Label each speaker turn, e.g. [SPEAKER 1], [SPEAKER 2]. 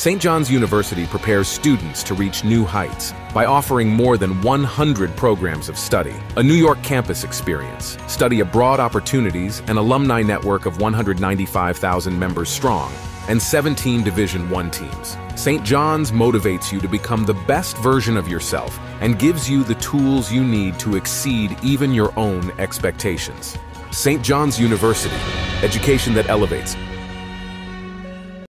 [SPEAKER 1] St. John's University prepares students to reach new heights by offering more than 100 programs of study, a New York campus experience, study abroad opportunities, an alumni network of 195,000 members strong, and 17 Division I teams. St. John's motivates you to become the best version of yourself and gives you the tools you need to exceed even your own expectations. St. John's University, education that elevates,